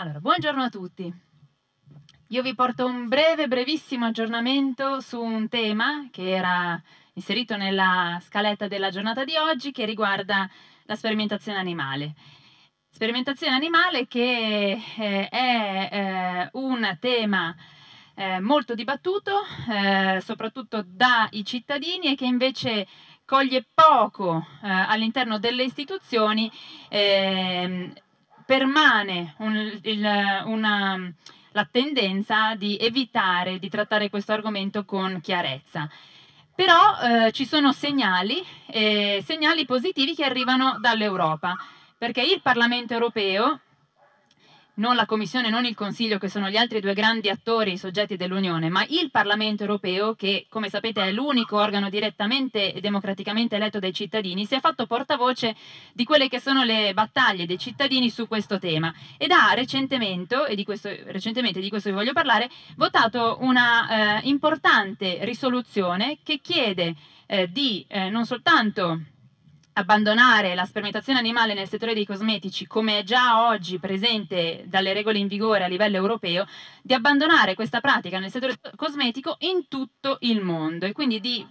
Allora, buongiorno a tutti. Io vi porto un breve, brevissimo aggiornamento su un tema che era inserito nella scaletta della giornata di oggi che riguarda la sperimentazione animale. Sperimentazione animale che eh, è eh, un tema eh, molto dibattuto, eh, soprattutto dai cittadini e che invece coglie poco eh, all'interno delle istituzioni ehm, permane un, il, una, la tendenza di evitare di trattare questo argomento con chiarezza. Però eh, ci sono segnali, eh, segnali positivi che arrivano dall'Europa, perché il Parlamento europeo non la Commissione, non il Consiglio, che sono gli altri due grandi attori soggetti dell'Unione, ma il Parlamento europeo, che come sapete è l'unico organo direttamente e democraticamente eletto dai cittadini, si è fatto portavoce di quelle che sono le battaglie dei cittadini su questo tema. Ed ha recentemente, e di questo, recentemente di questo vi voglio parlare, votato una eh, importante risoluzione che chiede eh, di eh, non soltanto abbandonare la sperimentazione animale nel settore dei cosmetici, come è già oggi presente dalle regole in vigore a livello europeo, di abbandonare questa pratica nel settore cosmetico in tutto il mondo e quindi di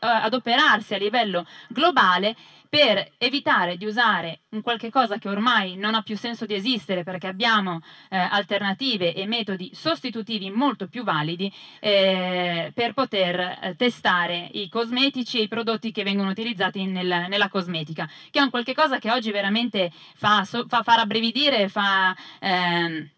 adoperarsi a livello globale per evitare di usare un qualche cosa che ormai non ha più senso di esistere perché abbiamo eh, alternative e metodi sostitutivi molto più validi eh, per poter eh, testare i cosmetici e i prodotti che vengono utilizzati nel, nella cosmetica, che è un qualche cosa che oggi veramente fa, fa, fa rabbrividire, fa... Ehm,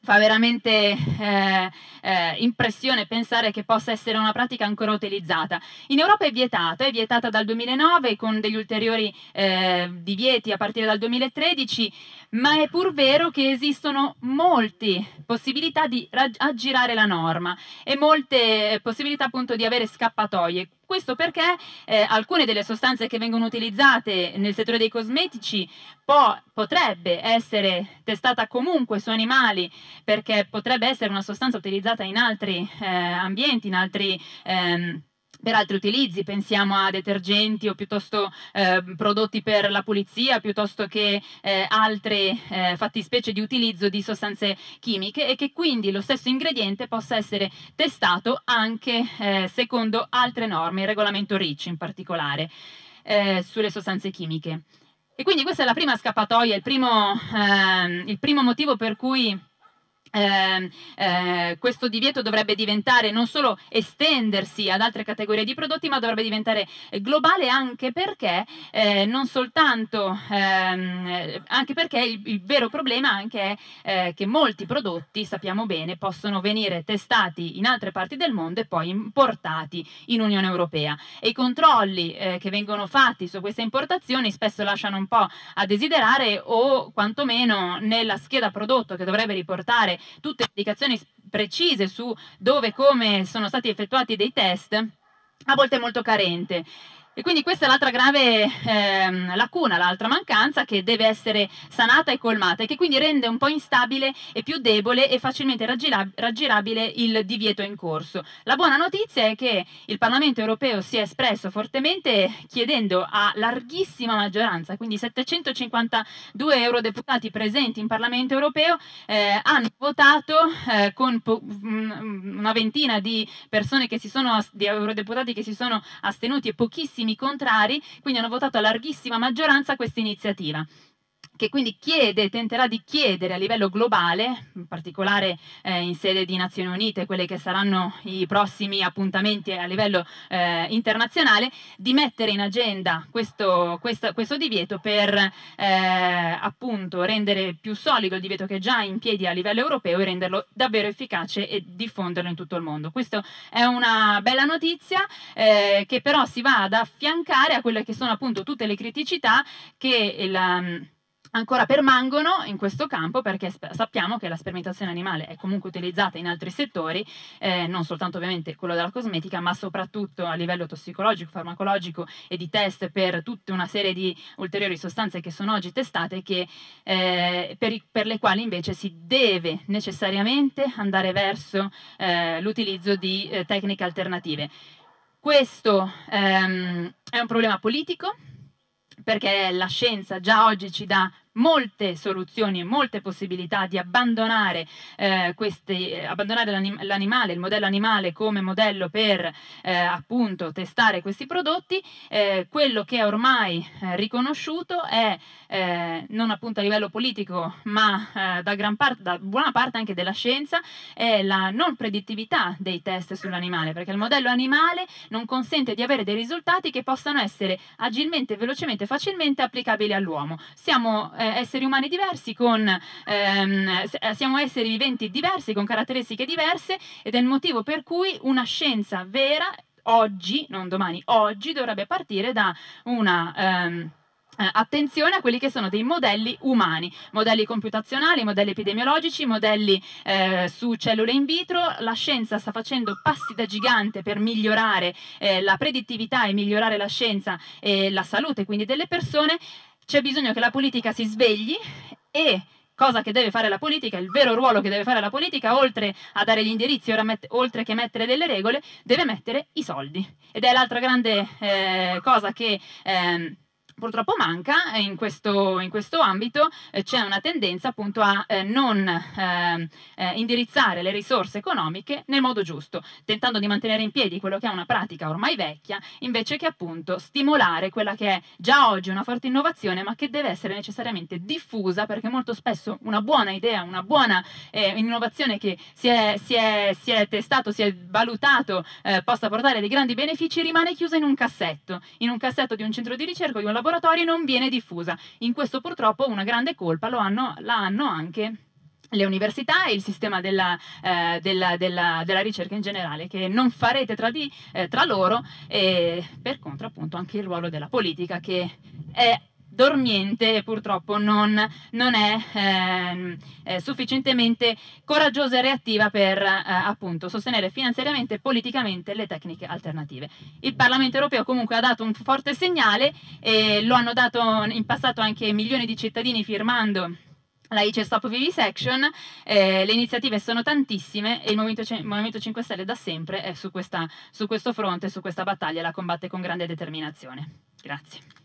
fa veramente eh, eh, impressione pensare che possa essere una pratica ancora utilizzata. In Europa è vietata, è vietata dal 2009 con degli ulteriori eh, divieti a partire dal 2013, ma è pur vero che esistono molte possibilità di aggirare la norma e molte possibilità appunto di avere scappatoie. Questo perché eh, alcune delle sostanze che vengono utilizzate nel settore dei cosmetici può, potrebbe essere testata comunque su animali perché potrebbe essere una sostanza utilizzata in altri eh, ambienti, in altri... Ehm, per altri utilizzi, pensiamo a detergenti o piuttosto eh, prodotti per la pulizia, piuttosto che eh, altre eh, fattispecie di utilizzo di sostanze chimiche e che quindi lo stesso ingrediente possa essere testato anche eh, secondo altre norme, il regolamento REACH in particolare, eh, sulle sostanze chimiche. E quindi questa è la prima scappatoia, il primo, ehm, il primo motivo per cui eh, eh, questo divieto dovrebbe diventare non solo estendersi ad altre categorie di prodotti, ma dovrebbe diventare globale anche perché eh, non soltanto, ehm, anche perché il, il, vero problema anche è eh, che molti prodotti, sappiamo bene, possono venire testati in altre parti del mondo e poi importati in Unione Europea. E i controlli eh, che vengono fatti su queste importazioni spesso lasciano un po' a desiderare o quantomeno nella scheda prodotto che dovrebbe riportare tutte le indicazioni precise su dove e come sono stati effettuati dei test, a volte è molto carente. E quindi questa è l'altra grave eh, lacuna, l'altra mancanza che deve essere sanata e colmata e che quindi rende un po' instabile e più debole e facilmente raggirab raggirabile il divieto in corso. La buona notizia è che il Parlamento europeo si è espresso fortemente chiedendo a larghissima maggioranza, quindi 752 eurodeputati presenti in Parlamento europeo eh, hanno votato eh, con una ventina di persone che si sono, di eurodeputati che si sono astenuti e pochissimi pochissimi contrari, quindi hanno votato a larghissima maggioranza questa iniziativa che quindi chiede, tenterà di chiedere a livello globale, in particolare eh, in sede di Nazioni Unite, quelli che saranno i prossimi appuntamenti a livello eh, internazionale, di mettere in agenda questo, questo, questo divieto per eh, appunto rendere più solido il divieto che è già in piedi a livello europeo e renderlo davvero efficace e diffonderlo in tutto il mondo. Questa è una bella notizia eh, che però si va ad affiancare a quelle che sono appunto tutte le criticità che il ancora permangono in questo campo perché sappiamo che la sperimentazione animale è comunque utilizzata in altri settori, eh, non soltanto ovviamente quello della cosmetica, ma soprattutto a livello tossicologico, farmacologico e di test per tutta una serie di ulteriori sostanze che sono oggi testate che, eh, per, per, le quali invece si deve necessariamente andare verso eh, l'utilizzo di eh, tecniche alternative. Questo ehm, è un problema politico perché la scienza già oggi ci dà molte soluzioni, molte possibilità di abbandonare, eh, questi, eh, abbandonare l'anim l'animale, il modello animale come modello per eh, appunto testare questi prodotti. Eh, quello che è ormai eh, riconosciuto è non appunto a livello politico ma da, parte, da buona parte anche della scienza è la non predittività dei test sull'animale perché il modello animale non consente di avere dei risultati che possano essere agilmente, velocemente, facilmente applicabili all'uomo. Siamo eh, esseri umani diversi, con, ehm, eh, siamo esseri viventi diversi, con caratteristiche diverse ed è il motivo per cui una scienza vera oggi, non domani, oggi dovrebbe partire da una... Ehm, eh, attenzione a quelli che sono dei modelli umani, modelli computazionali, modelli epidemiologici, modelli eh, su cellule in vitro. La scienza sta facendo passi da gigante per migliorare eh, la predittività e migliorare la scienza e la salute quindi delle persone. C'è bisogno che la politica si svegli e cosa che deve fare la politica, il vero ruolo che deve fare la politica, oltre a dare gli indirizzi, oltre che mettere delle regole, deve mettere i soldi. Ed è l'altra grande eh, cosa che... Eh, purtroppo manca in questo, in questo ambito eh, c'è una tendenza appunto a eh, non ehm, eh, indirizzare le risorse economiche nel modo giusto, tentando di mantenere in piedi quello che è una pratica ormai vecchia, invece che appunto stimolare quella che è già oggi una forte innovazione, ma che deve essere necessariamente diffusa, perché molto spesso una buona idea, una buona eh, innovazione che si è, si, è, si è, testato, si è valutato eh, possa portare dei grandi benefici, rimane chiusa in un cassetto, in un cassetto di un centro di ricerca, di un laboratorio laboratori non viene diffusa. In questo purtroppo una grande colpa hanno, la hanno anche le università e il sistema della, eh, della, della, della, ricerca in generale, che non farete tra, di, eh, tra loro e per contro appunto anche il ruolo della politica che è dormiente e purtroppo non, non è eh, eh, sufficientemente coraggiosa e reattiva per eh, appunto sostenere finanziariamente e politicamente le tecniche alternative. Il Parlamento europeo comunque ha dato un forte segnale e lo hanno dato in passato anche milioni di cittadini firmando la ICE Stop Vivisection, eh, le iniziative sono tantissime e il Movimento, il Movimento 5 Stelle da sempre è su, questa, su questo fronte, su questa battaglia, la combatte con grande determinazione. Grazie.